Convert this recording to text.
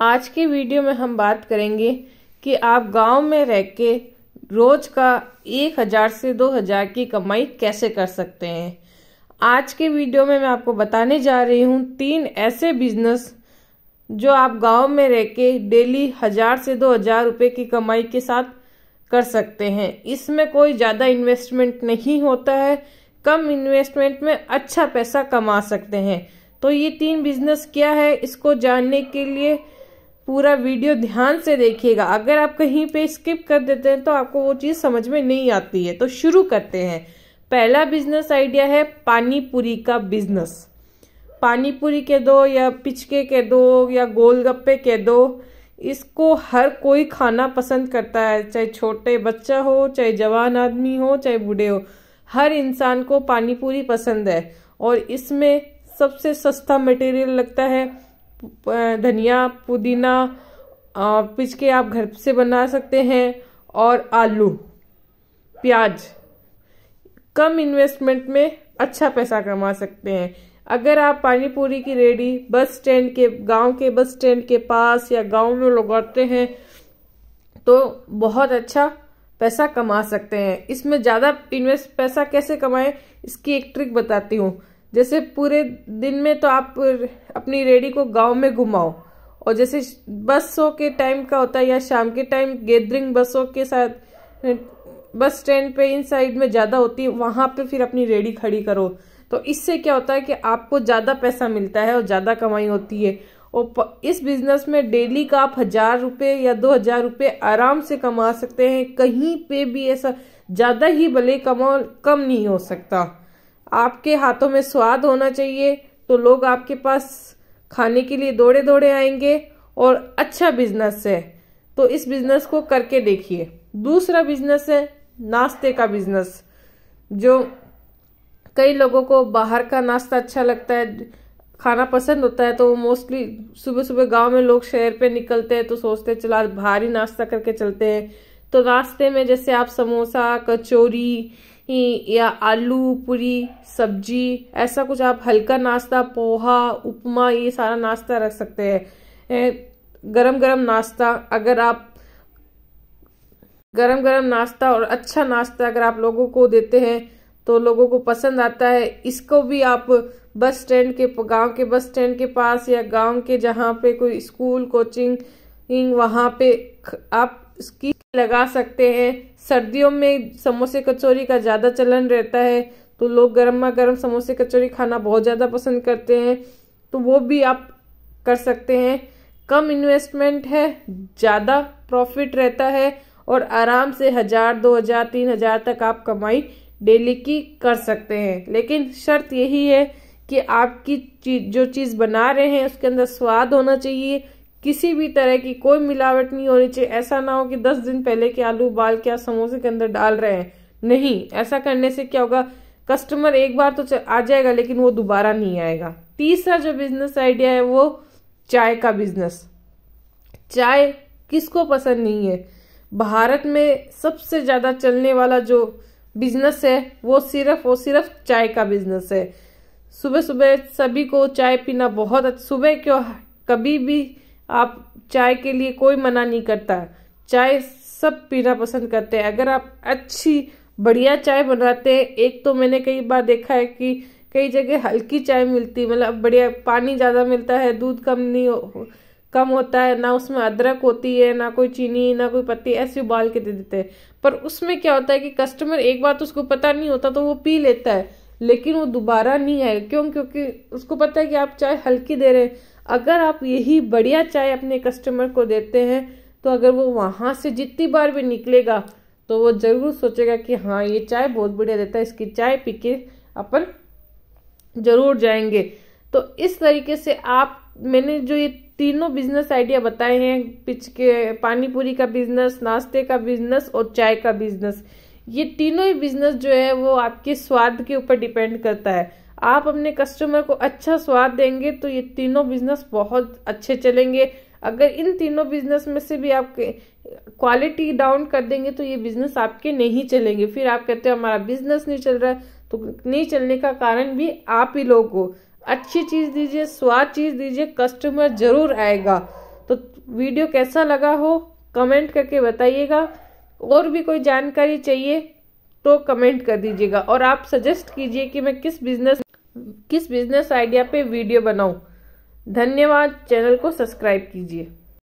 आज की वीडियो में हम बात करेंगे कि आप गाँव में रह के रोज का एक हज़ार से दो हज़ार की कमाई कैसे कर सकते हैं। आज के वीडियो में मैं आपको बताने जा रही हूँ तीन ऐसे बिज़नेस जो आप गाँव में रह के डेली हज़ार से दो हज़ार रुपये की कमाई के साथ कर सकते हैं। इसमें कोई ज़्यादा इन्वेस्टमेंट नहीं होता है। कम इन्वेस्टमेंट में अच्छा पैसा कमा सकते हैं। तो ये तीन बिज़नेस क्या है, इसको जानने के लिए पूरा वीडियो ध्यान से देखिएगा। अगर आप कहीं पे स्किप कर देते हैं तो आपको वो चीज़ समझ में नहीं आती है। तो शुरू करते हैं। पहला बिज़नेस आइडिया है पानी पूरी का बिज़नेस पानी पूरी के दो या पिचके के दो या गोलगप्पे के दो, इसको हर कोई खाना पसंद करता है, चाहे छोटे बच्चा हो, चाहे जवान आदमी हो, चाहे बूढ़े हो। हर इंसान को पानी पूरी पसंद है। और इसमें सबसे सस्ता मटेरियल लगता है धनिया, पुदीना पिच के आप घर से बना सकते हैं, और आलू, प्याज। कम इन्वेस्टमेंट में अच्छा पैसा कमा सकते हैं। अगर आप पानी पूरी की रेडी बस स्टैंड के, गाँव के बस स्टैंड के पास या गाँव में लगाते हैं तो बहुत अच्छा पैसा कमा सकते हैं। इसमें ज़्यादा इन्वेस्ट पैसा कैसे कमाएँ? इसकी एक ट्रिक बताती हूँ। जैसे पूरे दिन में तो आप अपनी रेडी को गाँव में घुमाओ। और जैसे बसों के टाइम का होता है या शाम के टाइम गैदरिंग बसों के साथ, बस स्टैंड पे इन साइड में ज़्यादा होती है, वहाँ पे फिर अपनी रेडी खड़ी करो। तो इससे क्या होता है कि आपको ज़्यादा पैसा मिलता है और ज़्यादा कमाई होती है। और इस बिज़नेस में डेली का आप हज़ार रुपये या दो हज़ार रुपये आराम से कमा सकते हैं। कहीं पे भी ऐसा ज़्यादा ही भले कमाओ, कम नहीं हो सकता। आपके हाथों में स्वाद होना चाहिए तो लोग आपके पास खाने के लिए दौड़े दौड़े आएँगे और अच्छा बिज़नेस है। तो इस बिज़नेस को करके देखिए। दूसरा बिज़नेस है, नाश्ते का बिज़नेस जो कई लोगों को बाहर का नाश्ता अच्छा लगता है, खाना पसंद होता है तो मोस्टली सुबह सुबह गाँव में लोग शहर पे निकलते हैं तो सोचते हैं, चला भारी नाश्ता करके चलते हैं। तो नाश्ते में जैसे आप समोसा, कचौरी या आलू, पूरी सब्ज़ी, ऐसा कुछ आप हल्का नाश्ता, पोहा, उपमा, ये सारा नाश्ता रख सकते हैं। गरम गरम नाश्ता, अगर आप गरम गरम नाश्ता और अच्छा नाश्ता अगर आप लोगों को देते हैं तो लोगों को पसंद आता है। इसको भी आप बस स्टैंड के, गाँव के बस स्टैंड के पास या गाँव के जहाँ पे कोई स्कूल, कोचिंग, वहाँ पे आप इसकी लगा सकते हैं। सर्दियों में समोसे कचौरी का ज़्यादा चलन रहता है तो लोग गर्मा गर्म समोसे कचौरी खाना बहुत ज़्यादा पसंद करते हैं तो वो भी आप कर सकते हैं। कम इन्वेस्टमेंट है, ज़्यादा प्रॉफिट रहता है और आराम से हज़ार, दो हज़ार, तीन हज़ार तक आप कमाई डेली की कर सकते हैं। लेकिन शर्त यही है कि आपकी चीज़, जो चीज़ बना रहे हैं, उसके अंदर स्वाद होना चाहिए किसी भी तरह की कोई मिलावट नहीं होनी चाहिए। ऐसा ना हो कि दस दिन पहले के आलू उबाल के आप समोसे के अंदर डाल रहे हैं। नहीं, ऐसा करने से क्या होगा? कस्टमर एक बार तो आ जाएगा, लेकिन वो दोबारा नहीं आएगा। तीसरा जो बिज़नेस आइडिया है वो चाय का बिज़नेस चाय किसको पसंद नहीं है? भारत में सबसे ज़्यादा चलने वाला जो बिज़नेस है, वो सिर्फ़ वो सिर्फ़ चाय का बिज़नेस है। सुबह सुबह सभी को चाय पीना बहुत सुबह क्यों? कभी भी आप चाय के लिए कोई मना नहीं करता। चाय सब पीना पसंद करते हैं। अगर आप अच्छी बढ़िया चाय बनाते हैं एक तो मैंने कई बार देखा है कि कई जगह हल्की चाय मिलती मतलब बढ़िया पानी ज़्यादा मिलता है दूध कम नहीं हो, कम होता है ना उसमें अदरक होती है ना कोई चीनी ना कोई पत्ती ऐसे उबाल के दे देते हैं। पर उसमें क्या होता है कि कस्टमर एक बार तो उसको पता नहीं होता तो वो पी लेता है। लेकिन वो दोबारा नहीं आएगा। क्यों? क्योंकि उसको पता है कि आप चाय हल्की दे रहे हैं। अगर आप यही बढ़िया चाय अपने कस्टमर को देते हैं तो अगर वो वहाँ से जितनी बार भी निकलेगा तो वो ज़रूर सोचेगा कि हाँ ये चाय बहुत बढ़िया देता है, इसकी चाय पी के अपन ज़रूर जाएँगे। तो इस तरीके से आप, मैंने जो ये तीनों बिज़नेस आइडिया बताए हैं, पिच के पानी पूरी का बिज़नेस नाश्ते का बिज़नेस और चाय का बिज़नेस ये तीनों ही बिज़नेस जो है, वो आपके स्वाद के ऊपर डिपेंड करता है। आप अपने कस्टमर को अच्छा स्वाद देंगे तो ये तीनों बिज़नेस बहुत अच्छे चलेंगे। अगर इन तीनों बिज़नेस में से भी आप क्वालिटी डाउन कर देंगे तो ये बिज़नेस आपके नहीं चलेंगे। फिर आप कहते हो, हमारा बिज़नेस नहीं चल रहा है। तो नहीं चलने का कारण भी आप ही लोग हो। अच्छी चीज़ दीजिए, स्वाद चीज़ दीजिए कस्टमर ज़रूर आएगा। तो वीडियो कैसा लगा हो कमेंट करके बताइएगा। और भी कोई जानकारी चाहिए तो कमेंट कर दीजिएगा। और आप सजेस्ट कीजिए कि मैं किस बिज़नेस किस बिज़नेस आइडिया पे वीडियो बनाऊँ? धन्यवाद चैनल को सब्सक्राइब कीजिए।